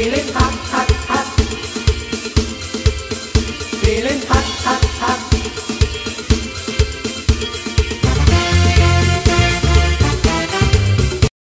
Feeling hot, hot, hot. Feeling hot.